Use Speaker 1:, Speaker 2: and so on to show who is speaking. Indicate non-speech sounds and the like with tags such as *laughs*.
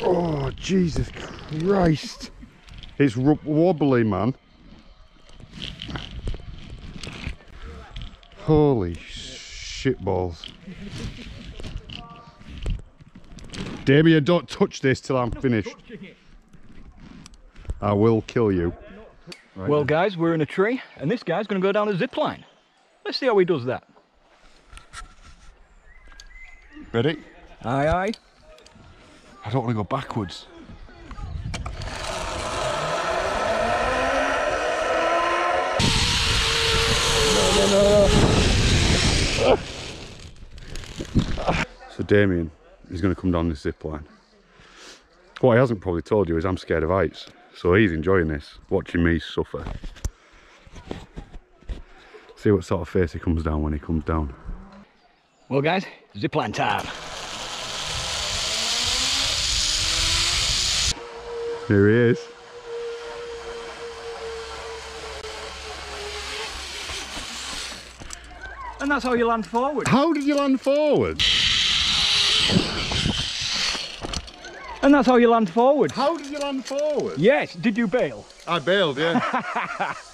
Speaker 1: Oh, Jesus Christ. It's wobbly, man. Holy shit balls. Damien, don't touch this till I'm finished. I will kill you. Right
Speaker 2: Well, guys, we're in a tree, and this guy's going to go down a zip line. Let's see how he does that.
Speaker 1: Ready?
Speaker 2: Aye, aye.
Speaker 1: I don't want to go backwards. So Damien is going to come down this zip line. What he hasn't probably told you is I'm scared of heights. So he's enjoying this, watching me suffer. See what sort of face he comes down when he comes down.
Speaker 2: Well, guys, zip line time.
Speaker 1: Here he is.
Speaker 2: And that's how you land forward.
Speaker 1: How did you land forward?
Speaker 2: And that's how you land forward.
Speaker 1: How did you land forward?
Speaker 2: Yes, did you bail?
Speaker 1: I bailed, yeah. *laughs*